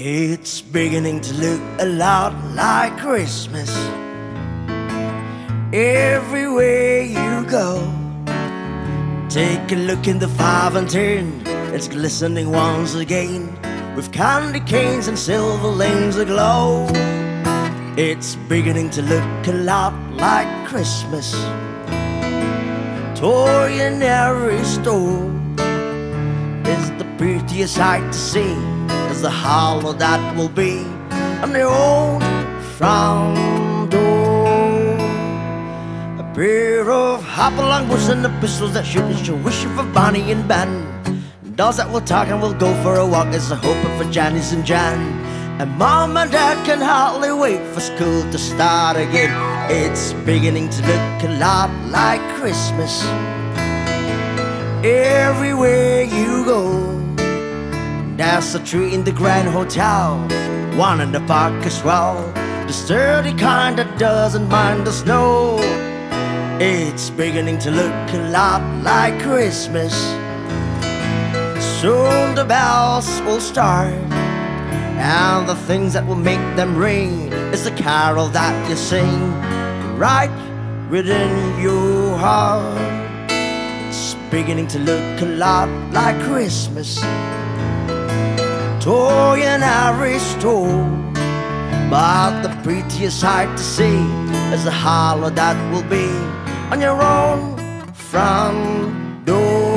It's beginning to look a lot like Christmas. Everywhere you go Take a look in the five and ten. It's glistening once again With candy canes and silver lanes aglow. It's beginning to look a lot like Christmas. Toy in every store Is the prettiest sight to see the hollow that will be on their own front door. A pair of hopalong boots and the pistols that shoot at your wish for Bonnie and Ben. Dolls that will talk and will go for a walk as a hope for Janice and Jan. And mom and dad can hardly wait for school to start again. It's beginning to look a lot like Christmas. Everywhere you go. There's a tree in the Grand Hotel, one in the park as well. The sturdy kind that doesn't mind the snow. It's beginning to look a lot like Christmas. Soon the bells will start, and the things that will make them ring is the carol that you sing right within your heart. It's beginning to look a lot like Christmas toy in every store. But the prettiest sight to see is the hollow that will be on your own front door.